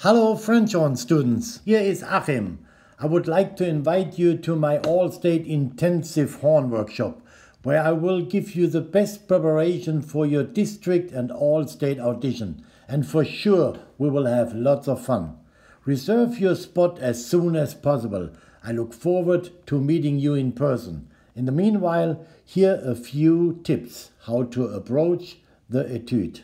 Hello French horn students, here is Achim. I would like to invite you to my all-state intensive horn workshop where I will give you the best preparation for your district and all-state audition and for sure we will have lots of fun. Reserve your spot as soon as possible. I look forward to meeting you in person. In the meanwhile, here a few tips how to approach the etude.